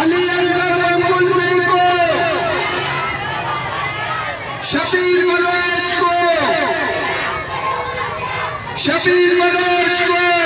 علی اصغر گلزی کو شبیر ملوچ کو شبیر ملوچ کو۔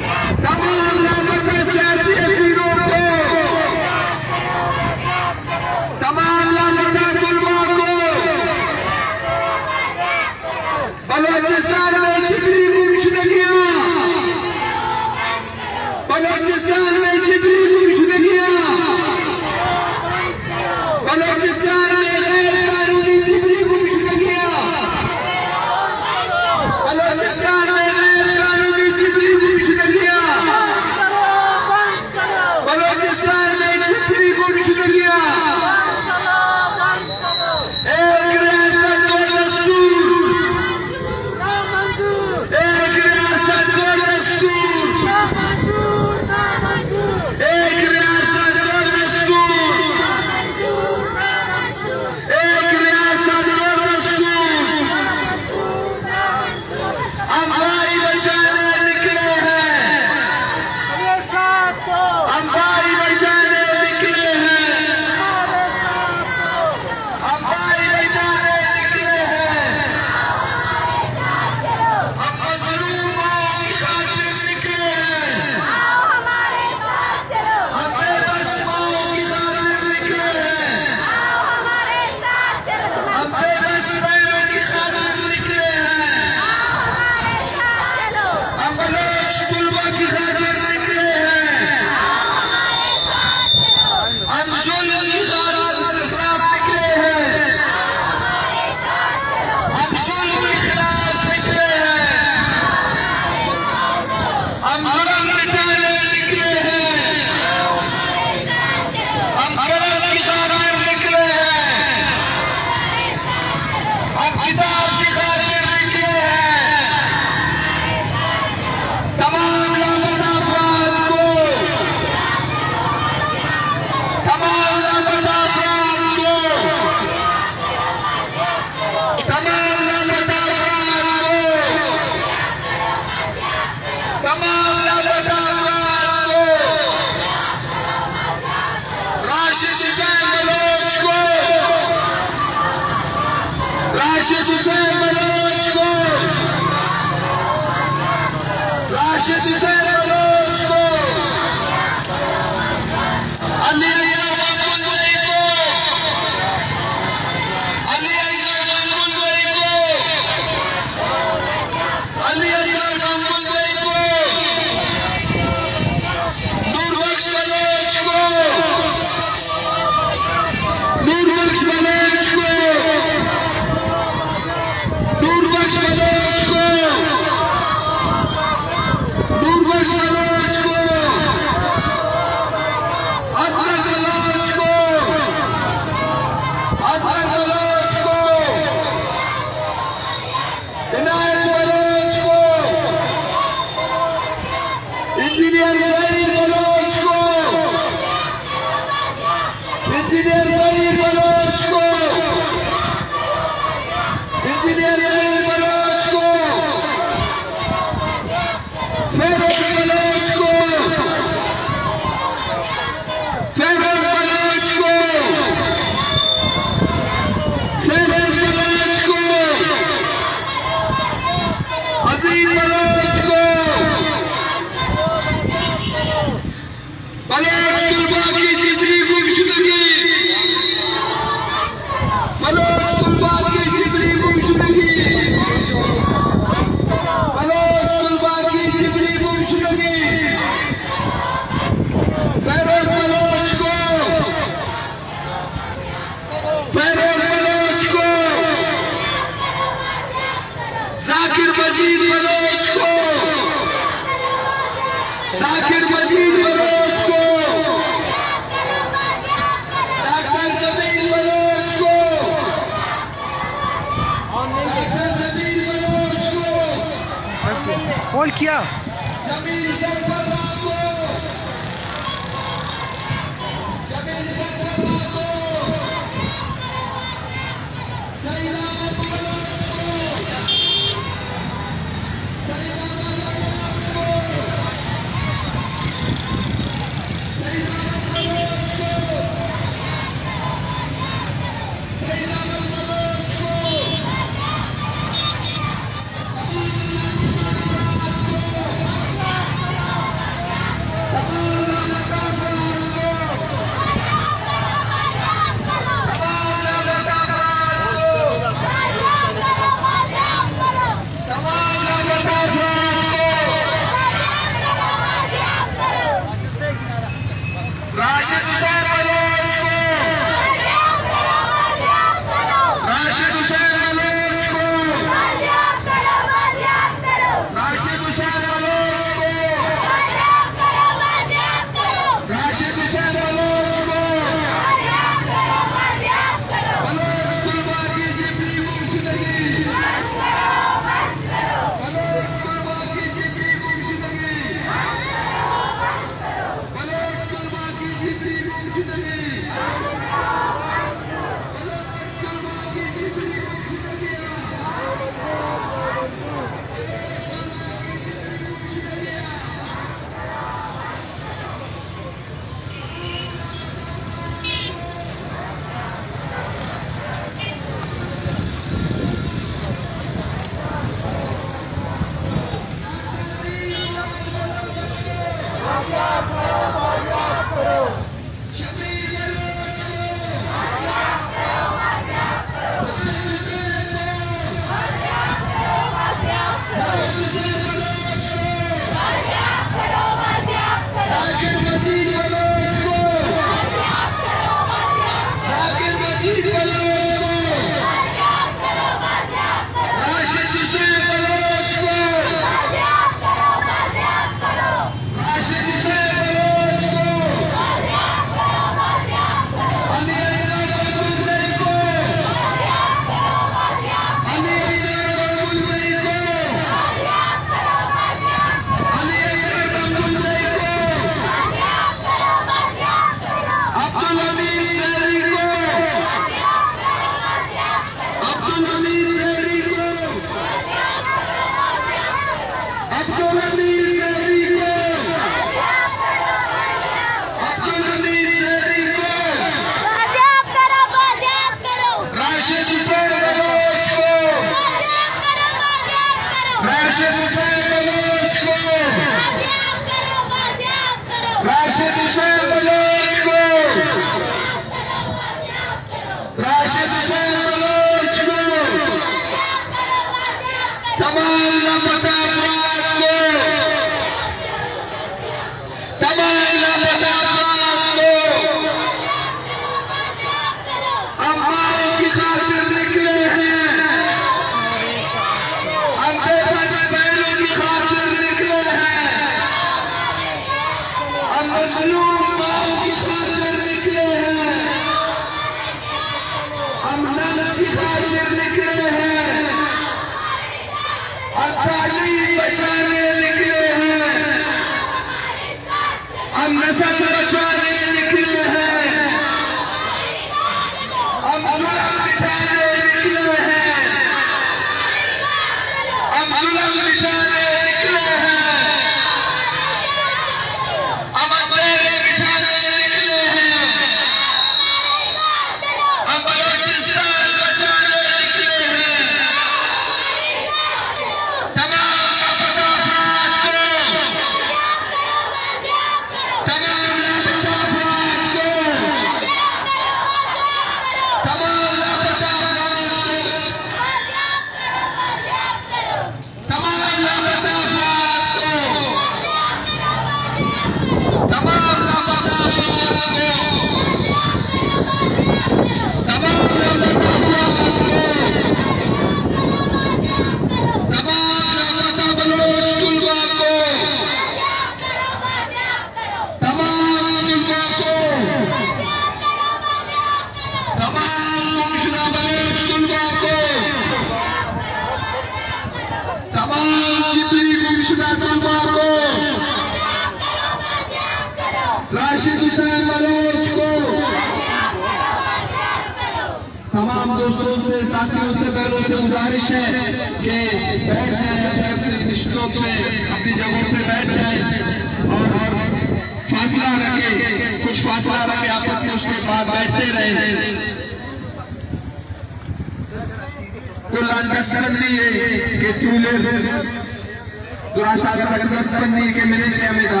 تھوڑا سا زبردست بندی کے میرے دیا میں تھا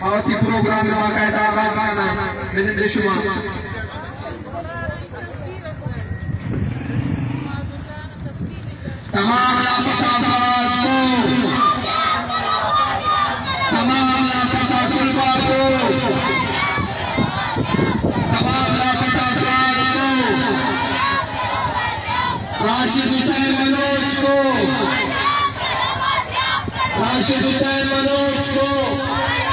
بہت پروگرام میں واقع تھا آغاز آنا میں نے شما تمام لاپتہ کو۔ تمام تمام راشد حسین ملوچ کو۔ راشد حسین منوج کو۔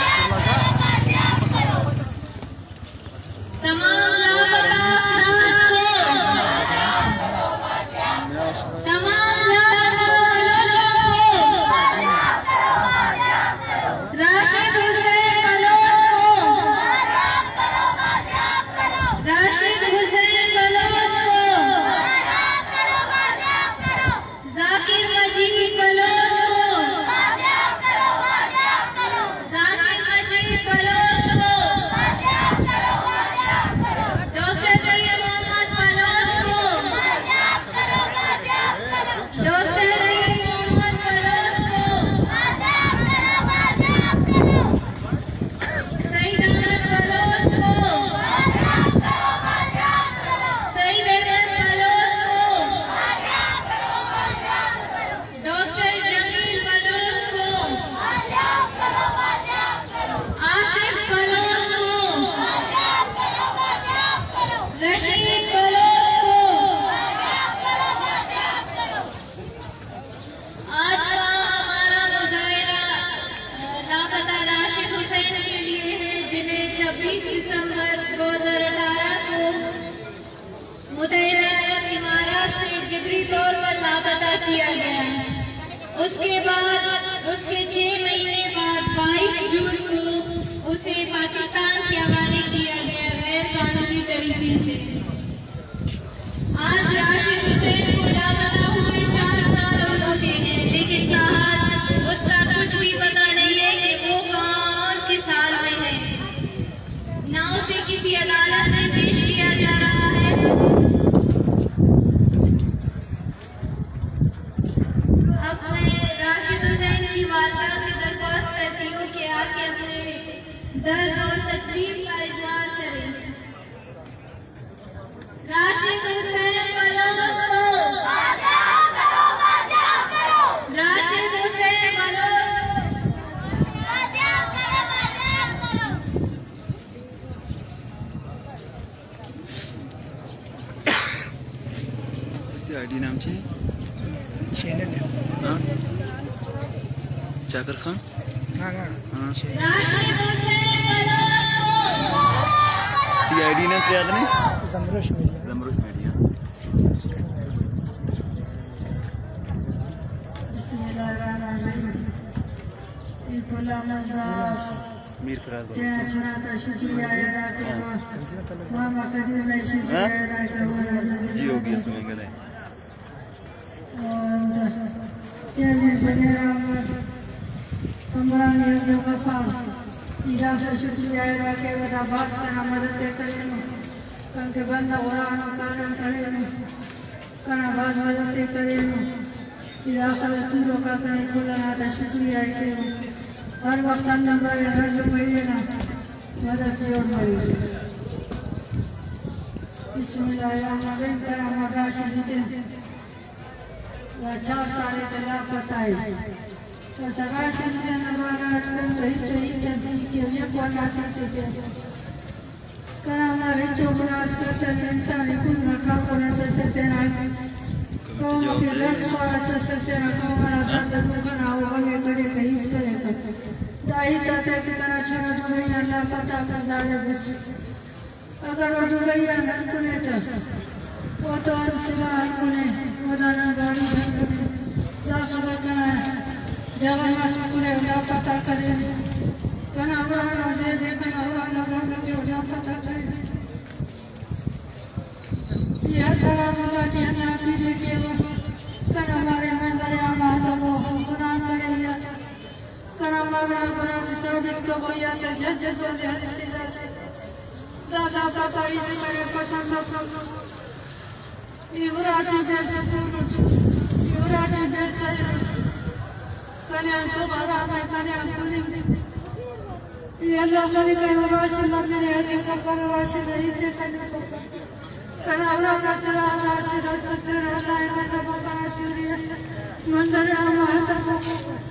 ہر وقت اندر بڑے ہر جو مہینے نا مدد کی اور مہینے بسم اللہ الرحمن الرحیم کرم راشد جتے یا چار سارے دلا پتائی تو سراشد جتے نبارا اٹکن تو ہی چوئی تبدیل کی ہوئی کونا سکتے تھے کرم رچو براس کرتا انسانی کن رکھا کونا سکتے نا قوم کے درد خواہ سکتے نا قوم را درد مکنا ہوا میں کرے کہیں کرے کرے دائی تاتے کی طرح چھوڑا دبئی اللہ پتا کر دارے بس۔ اگر وہ دبئی نہ کنے تو وہ تو ہم سوا کنے۔ وہ دانا بارو کنے۔ داخل کنا ہے۔ جگہ مت کنے اللہ پتا کرے۔ کنا بارا دے دے کنا ہوا اللہ بارو کے اللہ پتا کرے۔ بداي كي قصد فكر الله يمنع أركز في أولا دا مرجم جواب سرکار اختر جانے سرکاری قدر و تسلی و رحیت کرے دا ساما تسلی و رحیت آتے اندہ اسی محیسی چیز کو پرو جاتا بابا اشراش چاہتا پتا ہزارہ برو چاہتا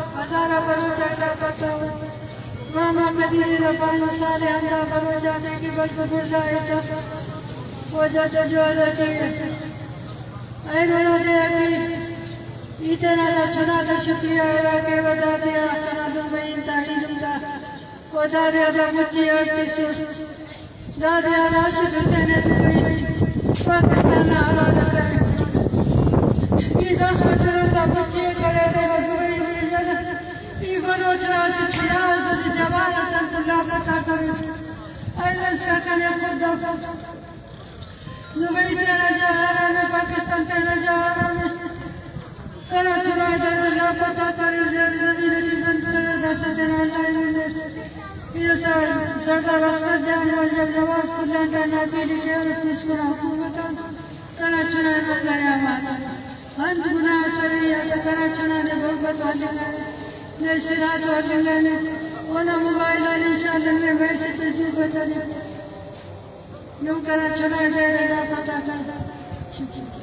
قدیری ربان سارے اندہ برو چاہتے کی بلک بردائی تا وہ جاتا جو رکی اے میرا دے اکی اتنا دا چنا دا شکریہ ایرا کے ودا دیا چنا دا بین تاہی دا ودا دیا دا مچی اٹھتی سو دا دیا راشد تینے دبئی پاکستان آرہ رکھے یہ داخل کرتا بچے کرے دے دبئی ہوئی جگہ یہ بروچ راس چھڑا سے جوان سر اللہ پتا کرے اللہ اس کا کنے خدا دبئی تیرا جہارا میں پاکستان تیرا جہارا میں کرا چھڑا دے اللہ پتا کرے دے زمین کی بند کرے دستا تیرا اللہ میں یہ سر سردار اختر جان مرجب جواز کلان تا نبی لکھے اور اپنیس کنا حکومتا کنا چھڑا نظر آماتا انت گناہ سریعہ تکرا چھنا نے بھربت واجنگا Neşrihat ödüllerini ona mübarek inşallah ve versi tecrüb edelim. Yumkana çöre ederek apatata. Şükür.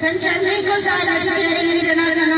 پنچمی کو سال اچھا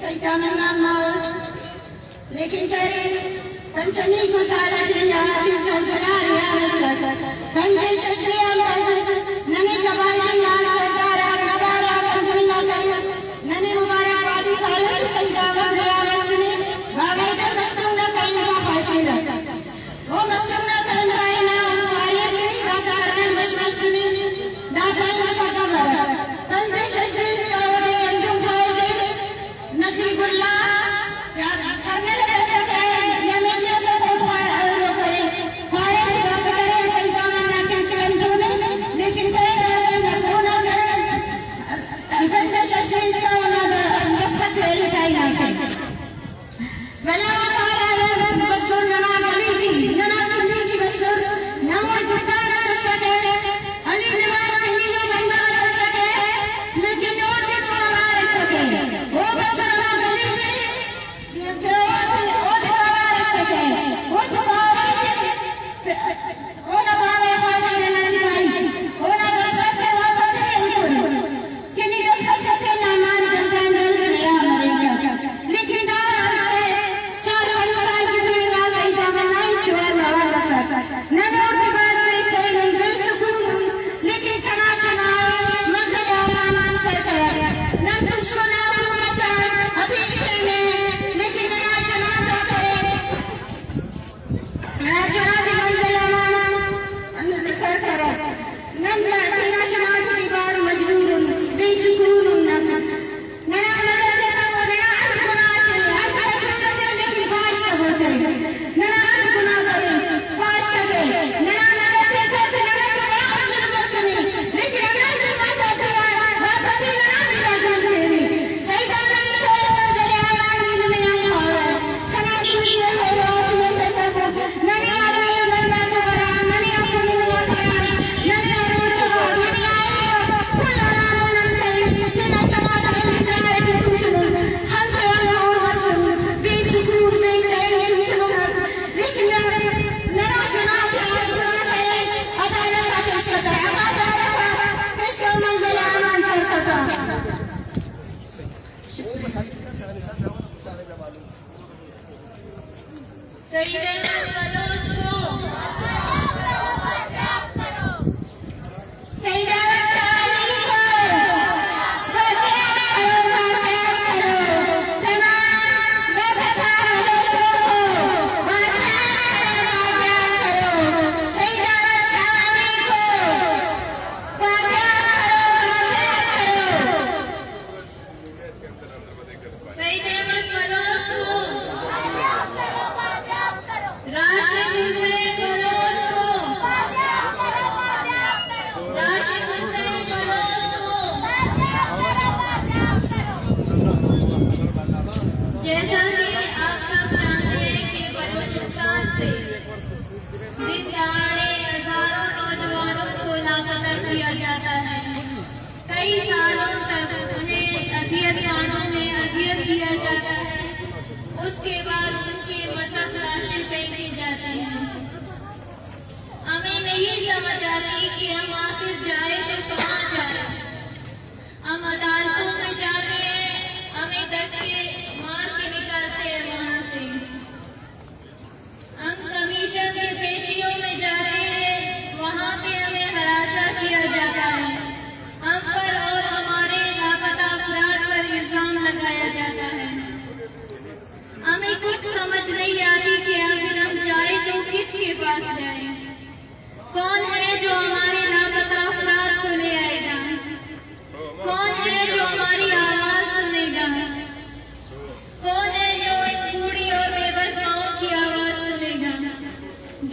سجدہ میں نہ موت، لیکن کرے پنچمی کو سالا چلیا پھر سرزلار یا مسجد پنچے شجریہ مرد ننے کبالا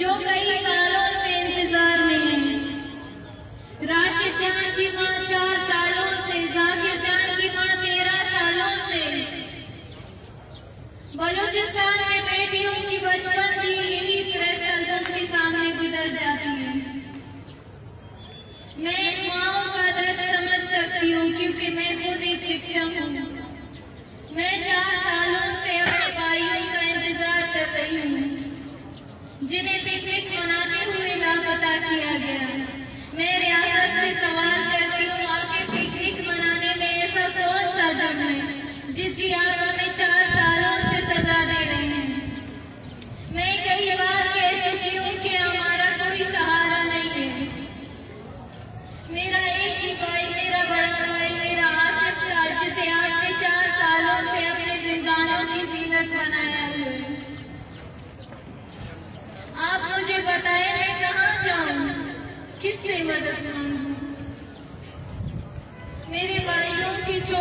ಯೋಗೈ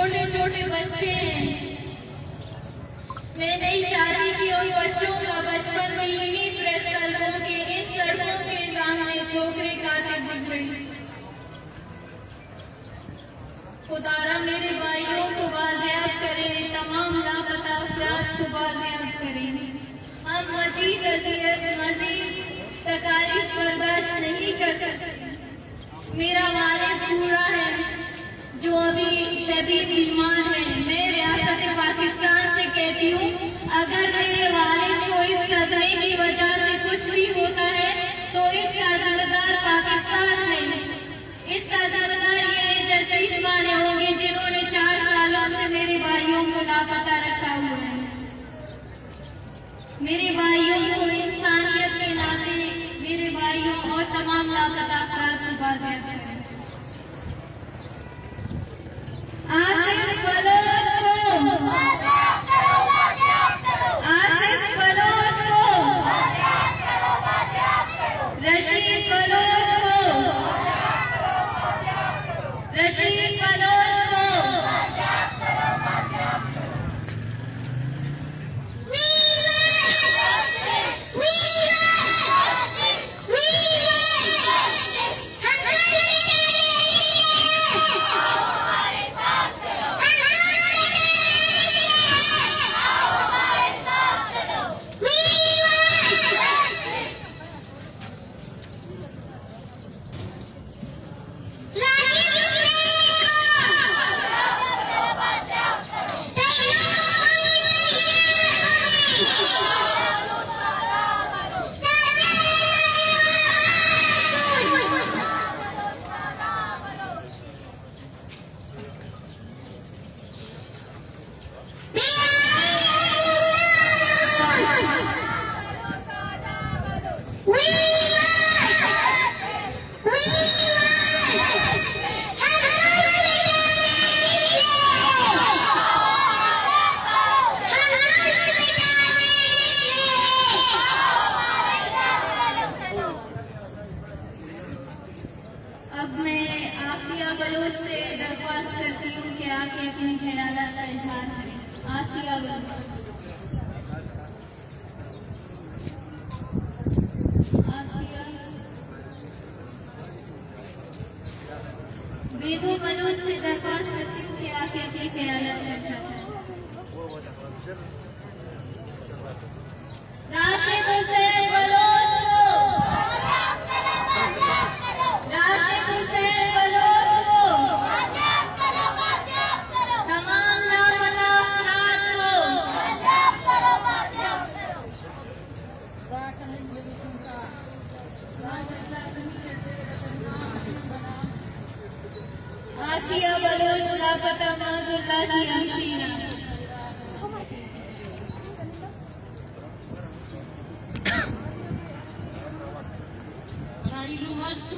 چھوٹے چھوٹے بچے ہیں۔ میں نہیں چاہتی کہ ان بچوں کا بچپن میں انہی پریس سڑکوں کے ان سڑکوں کے سامنے ٹھوکرے کھاتے گزرے خدارا میرے بھائیوں کو بازیاب کرے تمام لاپتہ افراد کو بازیاب کرے ہم مزید اذیت، مزید تکالیف برداشت نہیں کر سکتے۔ میرا والد بوڑھا ہے۔ جو ابھی شدید بیمار ہے میں ریاست پاکستان سے کہتی ہوں، اگر میرے والد کو اس صدمے کی وجہ سے کچھ بھی ہوتا ہے، تو اس کا ذمہ دار پاکستان ہے اس کا ذمہ دار یہ جسٹس والے ہوں گے جنہوں نے چار سالوں سے میرے بھائیوں کو لاپتہ رکھا ہوا ہے۔ میرے بھائیوں کو انسانیت کے ناطے میرے بھائیوں اور تمام لاپتہ افراد کو بازیاب کریں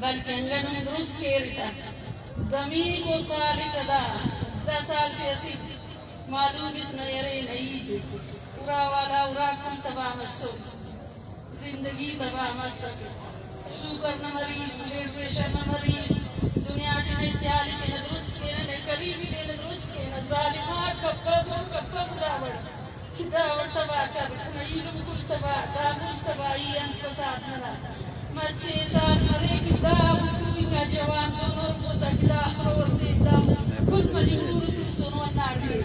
بلکہ انگن میں درست کیرتا دمی کو سالک دا دا سال جیسی معلوم اس نیرے نہیں دس پورا والا ورا کم تبا مسو، زندگی تبا مسو۔ شوگر نہ مریض، بلڈ پریشر نہ مریض، دنیا جنے سیالی جنے درست کیرے کبھی بھی دینے درست کیرے ظالمہ کپا بو کپا براوڑ دا تبا کر خلیلم کل تبا دا مجھ تبایی انفساد نرا مچے ساز مرے کدا بکوئی کا جوان دونور کو تکلا اخرو سیدا کل مجبور تو سنو ناڑے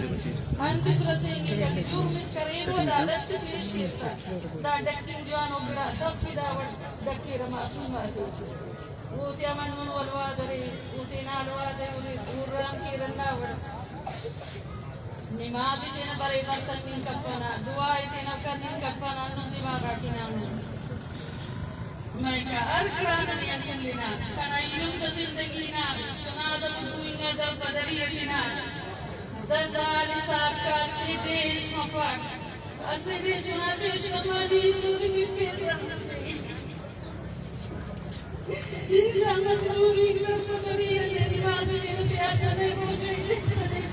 انتس رسیں گے کل جرم اس کریں و دا لچ پیش کرتا دا ڈکن جوان اگڑا سب کی داوٹ ڈکی رماسوم آتے اوتے امن من والوادرے اوتے نالوادرے اوتے غرام کی رنہ وڑا نماز تینا بريدتك من كفنا دعاء تينا كرنين كفنا ننتبه راكنا ميكا أركرانا يمكن لنا كان يمت زندگينا شناد مدوين دب بدريتنا دزال سابقا سيديس مفاق أسيدي جناب شمالي جوري بيز رحمسي إن شاء الله جوري لرب بدريتنا نماز تينا بياسا نبوشي لسنسي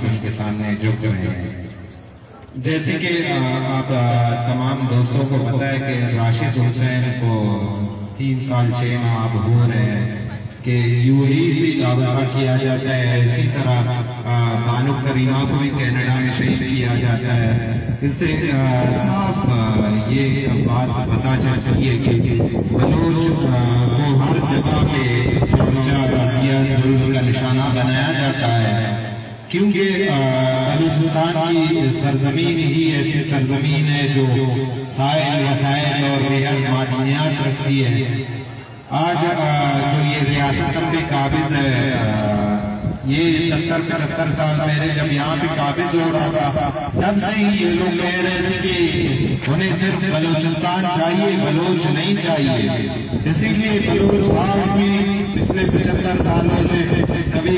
دشمن کے سامنے جھک رہے ہیں۔ جیسے کہ آپ تمام دوستوں کو پتہ ہے کہ راشد حسین کو تین سال چھ ماہ آپ ہو رہے ہیں کہ یو اے سے رابطہ کیا جاتا ہے۔ اسی طرح بانو کریمہ کو بھی کینیڈا میں شہید کیا جاتا ہے۔ اس سے صاف یہ بات بتا جاتا ہے کہ بلوچ کو ہر جگہ پہ پہنچا غازیہ ضرور کا نشانہ بنایا جاتا ہے۔ کیونکہ بلوچستان کی سرزمین ہی ایسی سرزمین ہے جو سائل وسائل اور بےحد معدنیات رکھتی ہے۔ آج جو یہ ریاست پہ قابض ہے یہ ستر پچہتر سال پہلے جب یہاں پہ قابض ہو رہا تھا، تب سے ہی یہ لوگ کہہ رہے تھے کہ انہیں صرف بلوچستان چاہیے، بلوچ نہیں چاہیے۔ اسی لیے بلوچ آج بھی پچھلے پچہتر سالوں سے کبھی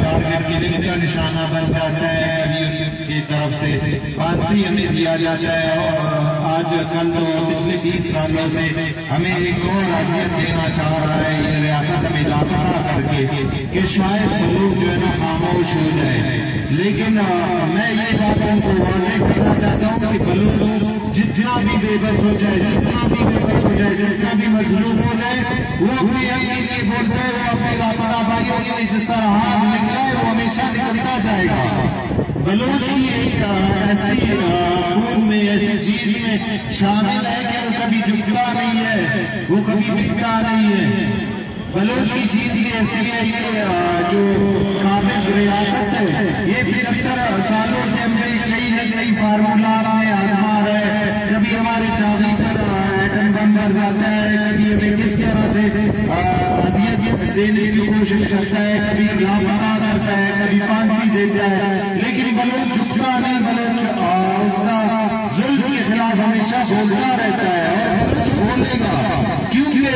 ٹارگٹ کی دن کا نشانہ بن جاتا ہے، کبھی ان طرف سے پانسی ہمیں دیا جاتا ہے اور آج کل تو پچھلے بیس سالوں سے ہمیں ایک اور اذیت دینا چاہ رہا ہے، یہ ریاست ہمیں لاپارہ کر کے کہ شاید بلوک جو ہے نا خاموش ہو جائے لیکن میں یہ بات ان کو واضح کرنا چاہتا ہوں کہ بلوچ جتنا بھی بے بس ہو جائے، جتنا بھی بے بس ہو جائے، جتنا بھی مظلوم ہو جائے، وہ اپنے حق کے لیے وہ اپنے لاپرواہ بھائیوں کے لیے جس طرح ہاتھ نکلا ہے، وہ ہمیشہ نکلتا جائے گا۔ بلوچ کی ایک ایسی خون میں، ایسی چیز میں شامل ہے کہ وہ کبھی جھکتا نہیں ہے، وہ کبھی بکتا نہیں ہے۔ بلوچ کی چیز بھی ایسی ہے یہ جو قابض ریاست ہے، یہ پچہتر سالوں سے ہم نے کئی نئی نئی فارمولا میں آزما رہے کبھی ہمارے چاوی پر ایٹم بم بھر جاتا ہے، کبھی ہمیں کس طرح سے اذیت دینے کی کوشش کرتا ہے، کبھی لاپتا کرتا ہے، کبھی پانسی دیتا ہے۔ لیکن بلوچ جھکتا نہیں، بلوچ ظلم کے خلاف ہمیشہ بولتا رہتا ہے بولے گا۔ کیونکہ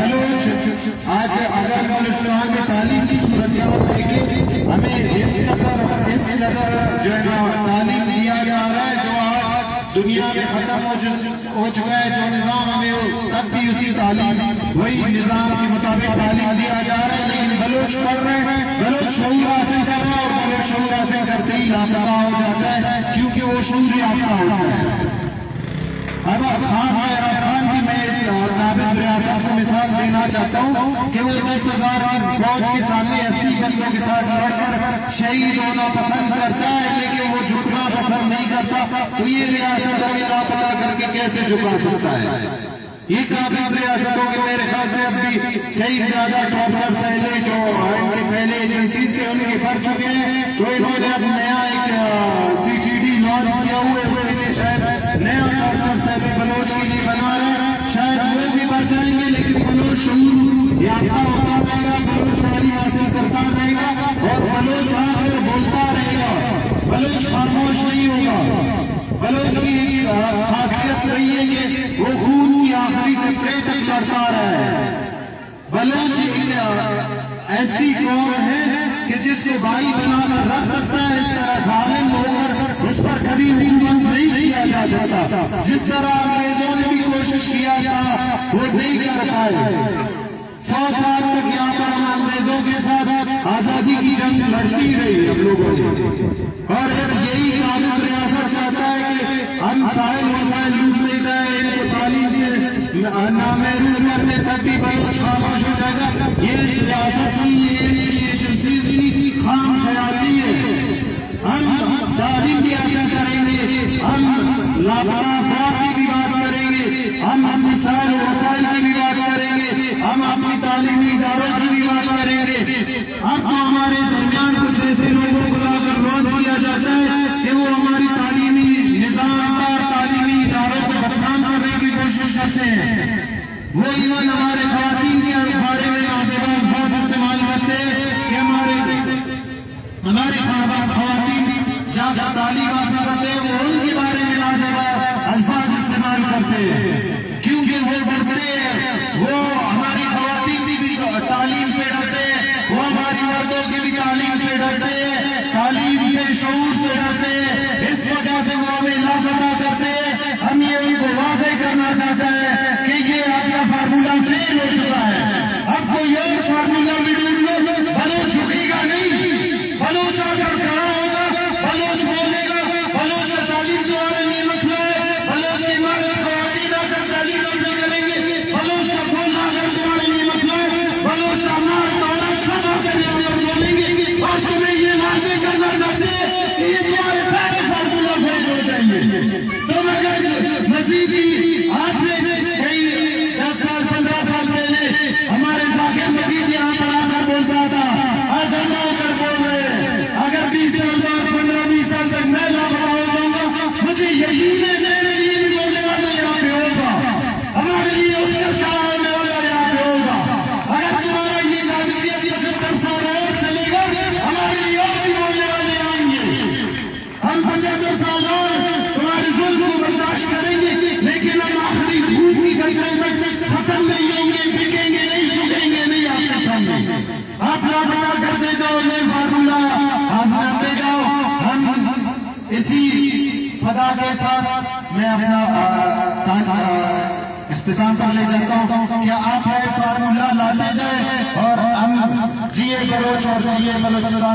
بلوچ، آج اگر بلوچستان میں تعلیم کی صورتحال دیکھیں، ہمیں اس قدر اس قدر جو ہے تعلیم دیا جا رہا ہے دنیا میں ختم ہو چکا ہے جو نظام ہمیں تب بھی اسی تعلیم وہی نظام کے مطابق تعلیم دیا جا رہا ہے، لیکن بلوچ پڑھ رہے ہیں، بلوچ شعور حاصل کر رہا ہے اور بلوچ شعور حاصل کرتے ہی لاپتا ہو جاتا ہے، کیونکہ وہ شعور یافتہ ہوتا ہے۔ اب خان میرا خان بھی میں اس ضابط ریاست سے مثال دینا چاہتا ہوں کہ وہ دس ہزار فوج کے سامنے اسی بندوں کے ساتھ لڑ کر شہید ہونا پسند کرتا ہے، لیکن وہ جھکنا پسند نہیں کرتا۔ تو یہ ریاست ہمیں لاپتا کر کے کیسے جھکا سکتا ہے؟ یہ کافی ریاستوں کے میرے خیال سے اب بھی کئی زیادہ ٹاپچر سہلے جو ان کے پہلے ایجنسیز کے ان کے بڑھ چکے ہیں۔ تو انہوں نے اب نیا ایک سی جی ڈی لانچ کیا ہوئے اس کے لیے شاید نیا ٹاپچر سہلے بلوچ کے لیے بنا رہے ہیں شاید وہ بھی بڑھ جائیں گے لیکن بلوچ شعور یافتہ ہوتا رہے گا بلوچ تعلیم حاصل کرتا رہے گا اور بلوچ آ کر بولتا رہے گا بلوچ خاموش نہیں ہوگا بلوچ کی خاصیت رہی ہے کہ وہ خون کی آخری قطرے تک لڑتا رہا ہے بلوچ ایک ایسی قوم ہے کہ جس کو بھائی بنا کر رکھ سکتا ہے، اس طرح ظالم ہو کر اس پر کبھی حکومت نہیں کیا جا سکتا۔ جس طرح انگریزوں نے بھی کوشش کیا تھا، وہ نہیں کر پائے۔ سو سال تک یہاں پر ہم انگریزوں کے ساتھ آزادی کی جنگ لڑتی رہی۔ ہم لوگوں نے۔ اور یہی قابل ریاست چاہتا ہے کہ ہم سائل وسائل لوٹ لوٹتے جائیں ان کو تعلیم سے نامحروم کرنے بلوچ خاموش ہو جائے گا۔ یہ یہ خام خیالی ہے۔ ہم تعلیم بھی حاصل کریں گے، ہم لاپرواہ کی بھی بات کریں گے، ہم اپنی سائل وسائل کی بھی بات کریں گے، ہم اپنی تعلیمی اداروں کی بھی بات کریں گے۔ اب تو ہمارے درمیان کچھ ایسے لوگوں کو لا کر لانچ کیا جاتا ہے کہ وہ ہماری تعلیمی نظام اور تعلیمی اداروں کو بدنام کرنے کی کوشش کرتے ہیں وہ ایون ہمارے خواتین کے بارے میں نازیبا بہت استعمال کرتے ہیں کہ ہمارے ہمارے خواتین جہاں جہاں تعلیم حاصل کرتے ہیں، وہ ان کے بارے میں نازیبا الفاظ استعمال کرتے ہیں۔ کیونکہ وہ ڈرتے ہیں، وہ ہمارے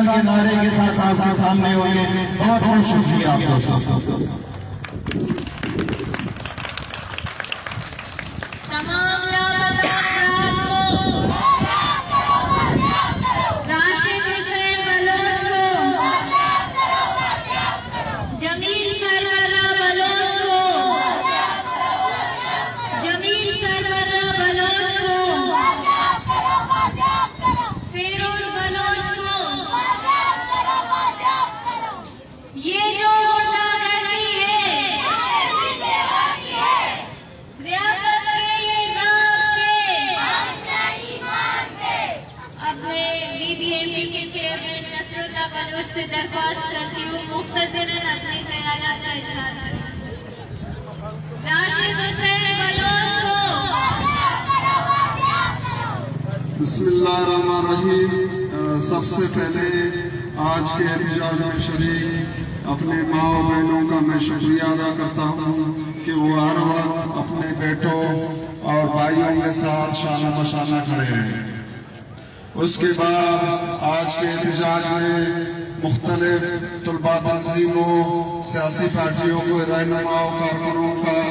کے نعرے کے ساتھ آپ کے سامنے ہوئے بہت بہت شکریہ آپ دوستوں بیٹوں اور بھائیوں کے ساتھ شانہ بشانہ کھڑے ہیں۔ اس کے بعد آج کے احتجاج میں مختلف طلباء تنظیموں، سیاسی پارٹیوں کو رہنماؤں کارکنوں کا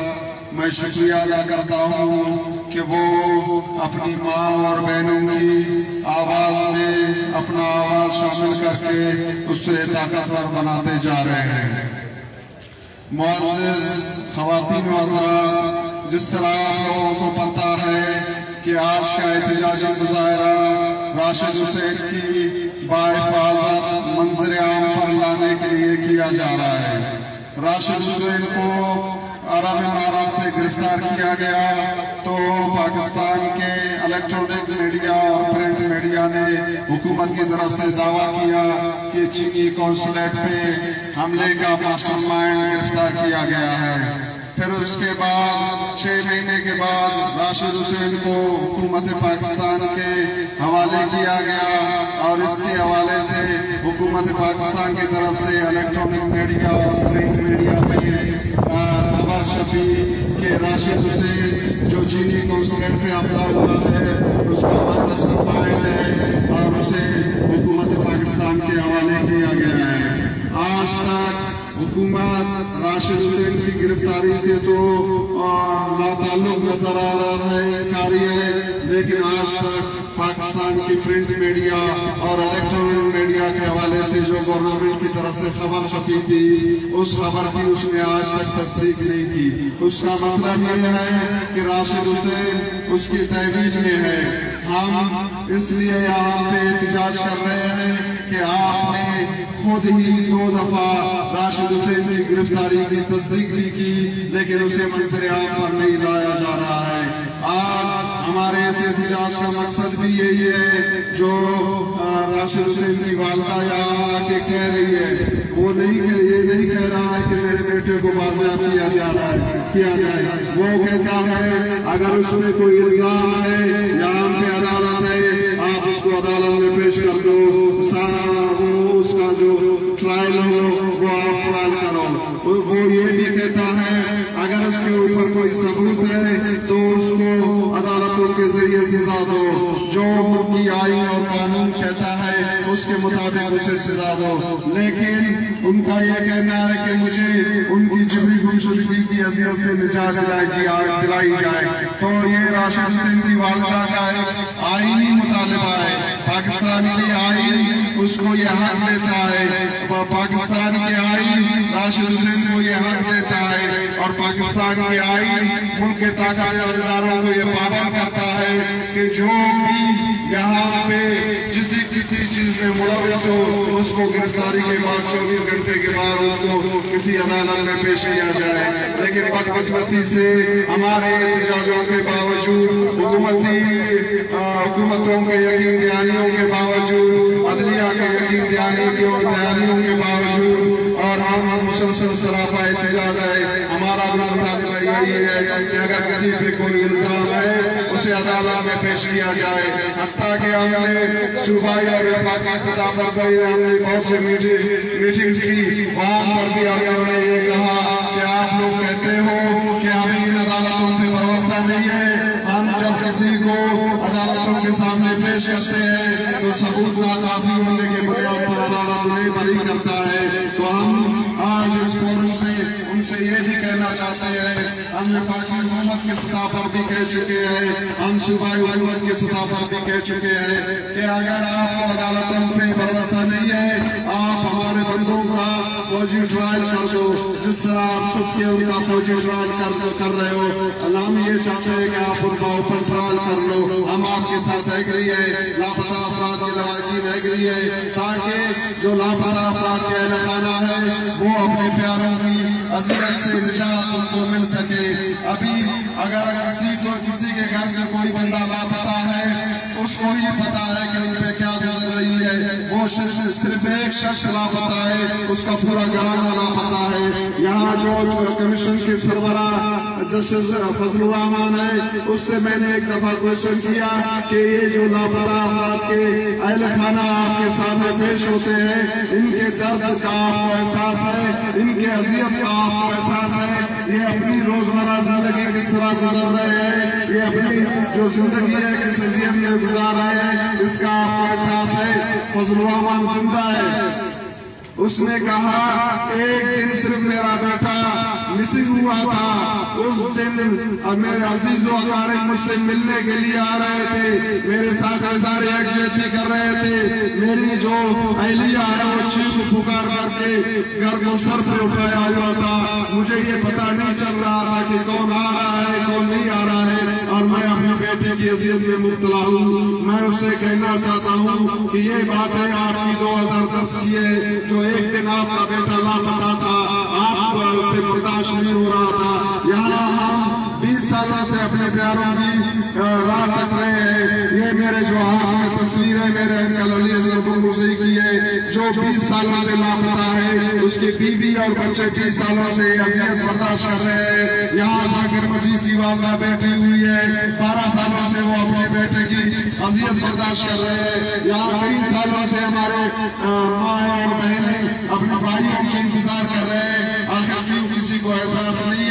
میں شکریہ ادا کرتا ہوں کہ وہ اپنی ماں اور بہنوں کی آواز میں اپنا آواز شامل کر کے اس سے طاقتور بناتے جا رہے ہیں۔ معزز، خواتین و حضرات جس طرح آپ لوگوں کو پتہ ہے کہ آج کا احتجاجی مظاہرہ راشد حسین کی باحفاظت منظر عام پر لانے کے لیے کیا جا رہا ہے۔ راشد حسین کو عرب امارات سے گرفتار کیا گیا تو پاکستان کے الیکٹرونک میڈیا اور پرنٹ میڈیا نے حکومت کی طرف سے دعویٰ کیا کہ چینی کونسلیٹ پہ حملے کا ماسٹر مائنڈ گرفتار کیا گیا ہے۔ پھر اس کے بعد چھ مہینے کے بعد راشد حسین کو حکومت پاکستان کے حوالے کیا گیا اور اس کے حوالے سے حکومت پاکستان کی طرف سے الیکٹرونک میڈیا اور پرنٹ میڈیا میں خبر شفی کہ راشد حسین جو چینی کونسلیٹ پہ حملہ ہوا ہے، اس کا ماسٹر مائنڈ ہے اور اسے حکومت پاکستان کے حوالے کیا گیا ہے۔ آج تک حکومت راشد حسین کی گرفتاری سے تو لاتعلق نظر آ رہا ہے کاری ہے۔ لیکن آج تک پاکستان کی پرنٹ میڈیا اور الیکٹرونک میڈیا کے حوالے سے جو گورنمنٹ کی طرف سے خبر چھپی تھی، اس خبر کی اس نے آج تک تصدیق نہیں کی۔ اس کا مطلب یہ ہے کہ راشد حسین اس کی تحویل میں ہے۔ ہم اس لیے یہاں پہ احتجاج کر رہے ہیں کہ آپ نے خود ہی دو دفعہ راشد حسین کی گرفتاری کی تصدیق بھی کی، لیکن اسے منظر عام پر نہیں لایا جا رہا ہے۔ آج ہمارے اس احتجاج کا مقصد بھی یہی ہے جو راشد حسین کی والدہ یہاں آ کے کہہ رہی ہے۔ وہ نہیں یہ نہیں کہہ رہا ہے کہ میرے بیٹے کو بازیاب کیا جا رہا ہے، کیا جائے۔ وہ کہتا ہے، اگر اس میں کوئی الزام ہے یا یہاں پہ عدالت ہے، آپ اس کو عدالت میں پیش کر دو۔ سارا اس کا جو ٹرائل ہو، وہ آپ ٹرائل کرو۔ وہ یہ بھی کہتا ہے، اگر اس کے اوپر کوئی ثبوت ہے، تو اس کو عدالتوں کے ذریعے سزا دو۔ جو ملک کی آئین اور قانون کہتا ہے، اس کے مطابق اسے سزا دو۔ لیکن ان کا یہ کہنا ہے کہ مجھے ان کی جبری گمشدگی کی اذیت سے نجات دلائی جائے۔ تو یہ راشد حسین کی والدہ کا آئینی مطالبہ ہے۔ پاکستان کی آئین اس کو یہ حق دیتا ہے۔ پاکستان کی آئین راشد حسین کو یہ حق دیتا ہے۔ اور پاکستان کی آئین ملک کے طاقت اداروں کو یہ پابند کرتا ہے کہ جو بھی یہاں پہ میں ملوث ہو اس کو گرفتاری کے بعد چوبیس گھنٹے کے بعد اس کو کسی عدالت میں پیش کیا جائے۔ لیکن بدقسمتی سے ہمارے احتجاجوں کے باوجود، حکومتی حکومتوں کے یقین دہانیوں کے باوجود، عدلیہ کے یقین دہانیوں کے باوجود، اور ہم مسلسل سراپا احتجاج ہے۔ ہمارا مطالبہ یہی ہے کہ اگر کسی پہ کوئی الزام ہے، اسے عدالت میں پیش کیا جائے۔ حتیٰ کہ ہم نے صوبائی اور وفاقی صداقت پر ہم نے بہت سے میٹنگز کی۔ وہاں پر بھی ہم نے یہ کہا کہ آپ لوگ کہتے ہو کہ ہم ان عدالتوں پہ نہیں ہے۔ ہم جب کسی کو عدالتوں کے سامنے پیش کرتے ہیں، تو ثبوت ناکافی ہونے کے بنیاد پر عدالت نہیں بری کرتا ہے تو ہم آج اس فورم سے ان سے یہ بھی کہنا چاہتے ہیں، ہم وفاقی حکومت کی سطح پر بھی کہہ چکے ہیں، ہم صوبائی حکومت کی سطح پر بھی کہہ چکے ہیں کہ اگر آپ کو عدالتوں پہ بھروسہ نہیں ہے، آپ ہمارے بندوں کا فوجی ٹرائل کر دو۔ جس طرح آپ چھپ کے ان کا فوجی ٹرائل کر کر رہے ہو ہم یہ چاہتے ہیں کہ آپ ان کا اوپن ٹرائل کر لو ہم آپ کے ساتھ ایگری ہے لاپتہ افراد کے لواقین ایگری ہے تاکہ جو لاپتہ افراد کے اہل خانہ ہے وہ اپنے پیاروں کی عذیت سے نجات ان کو مل سکے۔ ابھی اگر کسی کو کسی کے گھر سے کوئی بندہ لاپتہ ہے، اس کو ہی پتا ہے کہ ان پہ کیا گزر رہی ہے۔ وہ صرف ایک شخص لاپتہ ہے، اس کا پورا گھرانہ لاپتہ ہے۔ یہاں جو کمیشن کے سربراہ جسٹس فضل الرحمان ہے اس سے میں نے ایک دفعہ کوشچن کیا کہ یہ جو لاپتہ افراد کے اہل خانہ آپ کے سامنے پیش ہوتے ہیں، ان کے درد کا آپ کو احساس ہے، ان کے عذیت کا آپ کو احساس ہے۔ یہ اپنی روزمرہ زندگی کس طرح گزر رہے ہیں؟ یہ اپنی جو زندگی ہے، کس عذیت میں گزار رہے ہیں؟ اس کا آپ کو احساس ہے، فضل الرحمان زندہ ہے۔ اس نے کہا، ایک دن صرف میرا بیٹا مسنگ ہوا تھا۔ اس دن میرے عزیز و اقارب مجھ سے ملنے کے لیے آ رہے تھے۔ میرے ساتھ ہزار یکجہتی کر رہے تھے۔ میری جو اہلیہ ہے وہ چیخ پکار کر کے گھر کو سر سے اٹھایا ہوا تھا۔ مجھے یہ پتا نہیں چل رہا تھا کہ کون آ رہا ہے، کون نہیں آ رہا ہے۔ اور میں اپنے بیٹے کی عزیز میں مبتلا ہوں۔ میں اس سے کہنا چاہتا ہوں کہ یہ بات ہے، آپ کی دو ہزار دس کی ہے۔ جو ایک دن آپ کا بیٹا لاپتا تھا، آپ سے برداشت نہیں ہو رہا تھا۔ یہاں ہم بیس سالوں سے اپنے پیاروں کی راہ رکھ رہے ہیں۔ یہ میرے جو ہاتھ میں تصویر ہے میرے انکل علی اصغر بنگوزی کی ہے جو بیس سالوں سے لاپتا ہے اس کی بیوی اور بچے تیس سالوں سے عذیت برداشت کر رہے ہیں۔ یہاں ذاکر مجید کی والدہ بیٹھی ہوئی ہے۔ بارہ سالوں سے وہ اپنے بیٹے کی عذیت برداشت کر رہے ہیں۔ یہاں کئی سالوں سے ہمارے ماں اور بہنیں اپنے بھائیوں کی انتظار کر رہے ہیں۔ آخر کیوں کسی کو احساس نہیں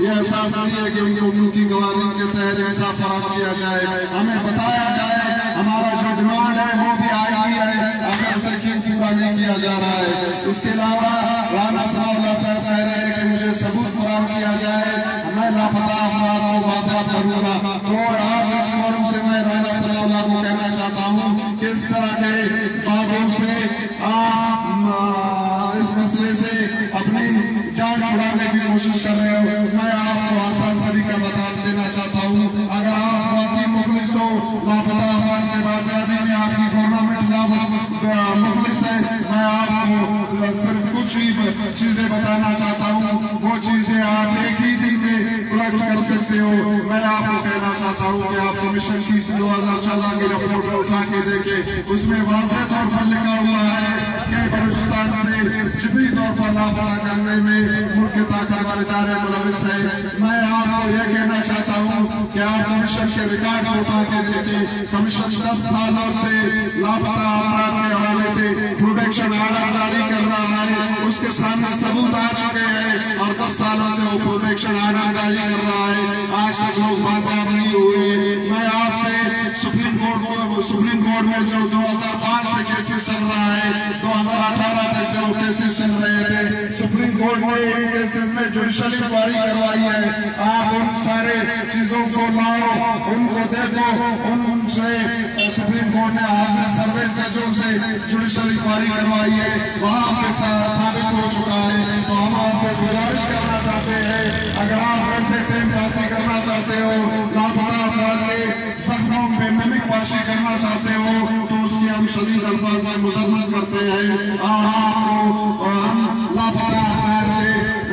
یہ احساس نہیں ہے کہ ان کو ان کی گواروں کے تحت ایسا فراہم کیا جائے۔ ہمیں بتایا جائے ہمارا جو ڈیمانڈ ہے وہ بھی آئی ہوئی ہے۔ آخر اسے کیوں پورا نہیں کیا جا رہا ہے؟ اس کے علاوہ رانا صلی اللہ صاحب کہہ رہے ہیں کہ مجھے ثبوت فراہم کیا جائے۔ میں لاپتہ افراد کو بازیاب کروں گا۔ تو آج اس فورم سے میں رانا صلی اللہ کو کہنا چاہتا ہوں کہ اس طرح کے باتوں سے آپ اس مسئلے اپنی جان چھڑانے کی کوشش کر رہے ہو میں آپ کو آسان طریقہ بتا دینا چاہتا ہوں۔ اگر آپ واقعی مخلص ہو لاپتہ افراد کے بازیابی میں آپ کی گورنمنٹ مخلص ہے میں آپ کو صرف کچھ ہی چیزیں بتانا چاہتا ہوں۔ وہ چیزیں آپ ایک ہی دن میں کلیکٹ کر سکتے ہو۔ میں آپ کو کہنا چاہتا ہوں کہ آپ کمیشن کی دو ہزار چودہ کی رپورٹ اٹھا کے دیکھیں، اس میں واضح طور پر لکھا ہوا ہے کہ بلوچستان سے جبری طور پر لاپتہ کرنے میں ملک کے طاقتور ادارے ملوث ہے میں آپ کو یہ کہنا چاہتا ہوں کہ آپ کمیشن کے ریکارڈ کو اٹھا کے دیکھیں۔ کمیشن دس سالوں سے لاپتہ افراد کے حوالے سے پروٹیکشن آرڈر جاری کر رہا ہے۔ اس کے سامنے ثبوت آ چکے ہیں اور دس سالوں سے وہ پروٹیکشن آرڈر جاری کر رہا ہے۔ آج تک لوگ بازیاب نہیں ہوئے۔ میں آپ سے سپریم کورٹ سپریم کورٹ میں جو دو ہزار پانچ سے کیسز چل رہا ہے، دو ہزار اٹھارہ تک جو کیسز چل رہے تھے، سپریم کورٹ نے ان کیسز میں جوڈیشل انکوائری کروائی ہے۔ آپ ان سارے چیزوں کو لاؤ، ان کو دیکھو، ان سے سپریم کورٹ نے حاضر سروس ججوں سے جوڈیشل انکوائری کروائی ہے۔ وہاں پہ ثابت ہو چکا ہے۔ تو ہم آپ سے گزارش کرنا چاہتے ہیں، اگر آپ ایسے ٹائم پاسی کرنا چاہتے ہو لاپتہ افراد کے زخموں پہ ممک پاشی کرنا چاہتے ہو تو اس کی ہم شدید الفاظ میں مذمت کرتے ہیں۔ اور آپ کو ہم لاپتہ افراد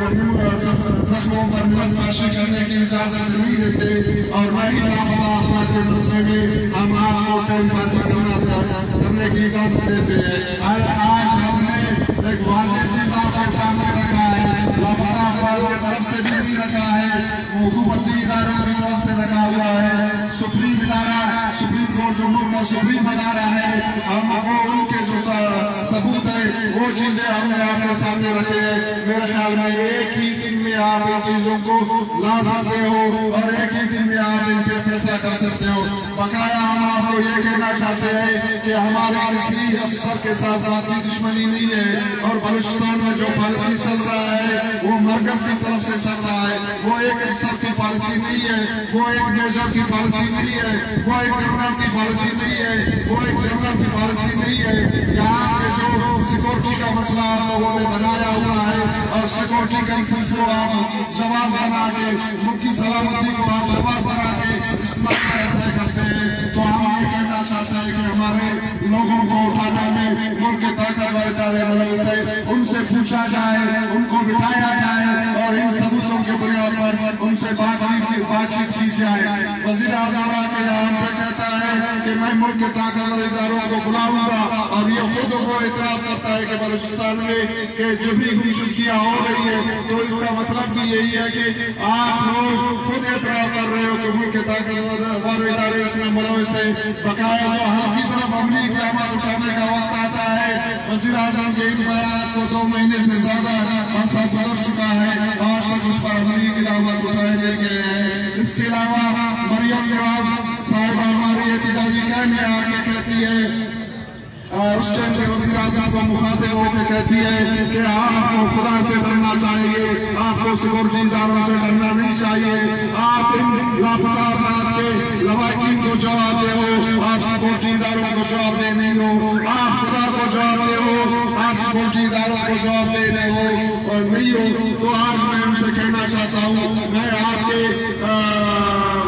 کے زخموں پر ممک پاشی کرنے کی اجازت نہیں دیتے۔ اور وہی لاپتہ افراد کے مسئلے میں ہم آپ کو ٹائم پاسی کرنا کرنے کی اجازت دیتے ہیں۔ اور آج ہم نے ایک واضح چیز آپ کے سامنے ہمارا ہے کی طرف سے بھی نہیں رکھا ہے حکومتی اداروں کی طرف سے رکھا ہوا ہے۔ سپریم ادارہ، سپریم کورٹ جو ملک کا سپریم ادارہ ہے، ہم وہ ان کے جو ثبوت ہے، وہ چیزیں ہم نے آپ کے سامنے رکھے میرے خیال میں ایک ہی میں آپ ان چیزوں کو لا سکتے ہو اور ایک ہی دن میں آپ ان پہ فیصلہ کر سکتے ہو۔ بقایا ہم آپ کو یہ کہنا چاہتے ہیں کہ ہمارے کسی افسر کے ساتھ ذاتی دشمنی نہیں ہے اور بلوچستان میں جو پالیسی چل رہا ہے، وہ مرکز کی طرف سے چل رہا ہے۔ وہ ایک افسر کی پالیسی نہیں ہے، وہ ایک میجر کی پالیسی نہیں ہے، وہ ایک جنرل کی پالیسی نہیں ہے، وہ ایک جنرل کی پالیسی نہیں ہے۔ یہاں سیکورٹی کا مسئلہ آپ لوگوں نے بنایا ہوا ہے اور سیکورٹی کنسنس کو آپ جواز بنا کے، ملک کی سلامتی کو آپ جواز بنا کے استعمال ایسا کرتے ہیں۔ تو ہم یہ کہنا چاہتے ہیں کہ ہمارے لوگوں کو اٹھانا میں ملک کے طاقتور ادارے مدد سے ان سے پوچھا جائے، ان کو بٹھایا جائے اور ان سب کے بنیاد پر ان سے بات کی بات چیت کی جائے۔ وزیر اعظم کے رام پہ کہتا ہے کہ میں ملک کے طاقتور اداروں کو بلاؤں گا اور یہ خود کو اعتراف کرتا ہے کہ بلوچستان میں کہ جو بھی ہوئی خوشیاں ہو رہی ہے تو اس کا مطلب بھی یہی ہے کہ آپ لوگ خود اعتراف کر رہے ہو کہ ملک کے طاقتور ادارے اس میں ملوث ہے بقایا جو حل کی طرف عملی اقدامات اٹھانے کا وقت آتا ہے۔ وزیر اعظم کے ان بیانات کو دو مہینے سے زیادہ عرصہ گزر چکا ہے۔ آج تک اس پر عملی اقدامات اٹھائے نہیں گئے ہیں اس کے علاوہ مریم نواز صاحبہ ہماری احتجاجی کہنے میں آ کہتی ہے اس ٹائم کے وزیر اعظم کو مخاطب ہو کے کہتی ہے کہ آپ کو خدا سے ڈرنا چاہیے، آپ کو سیکورٹی اداروں سے ڈرنا نہیں چاہیے۔ آپ ان لاپتہ افراد کے لواحقین کو جواب دے ہو، آپ سیکورٹی اداروں کو جواب دے نہیں ہو آپ خدا کو جواب دے ہو، آپ سیکورٹی اداروں کو جواب دے رہے ہو۔ اور نہیں ہو تو آج میں کہنا چاہتا ہوں، میں آپ کے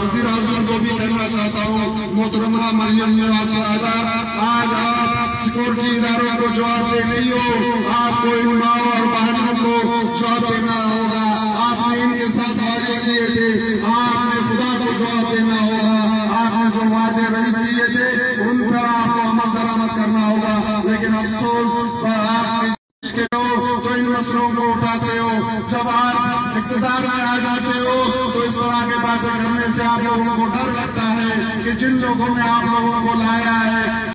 وزیر اعظم کو بھی کہنا چاہتا ہوں، محترمہ مریم نواز صاحبہ آج آپ سیکورٹی اداروں کو جواب دے نہیں ہو، آپ کو ان ماں اور بہنوں کو جواب دینا ہوگا۔ آپ نے ان کے ساتھ وعدے کیے تھے، آپ نے خدا کو جواب دینا ہوگا۔ آپ نے جو وعدے رنگ کیے تھے، ان پر آپ کو عمل درآمد کرنا ہوگا۔ لیکن افسوس آپ کے ہو تو ان مسئلوں کو اٹھاتے ہو۔ جب آپ اقتدار میں آ جاتے ہو، تو اس طرح کے باتیں کرنے سے آپ لوگوں کو ڈر لگتا ہے کہ جن لوگوں نے آپ لوگوں کو لایا ہے